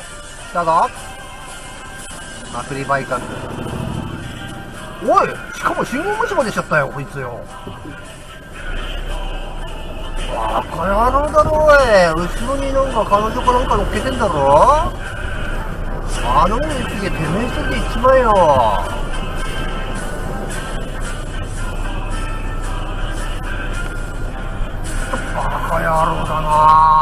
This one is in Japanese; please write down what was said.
来たぞ。まくりバイカルおいしかも信号無視までしちゃったよこいつよ。バカ野郎だろおい。後ろになんか彼女かなんか乗っけてんだろあの上に次てめえ一人で行っちまえよ。バカ野郎だな。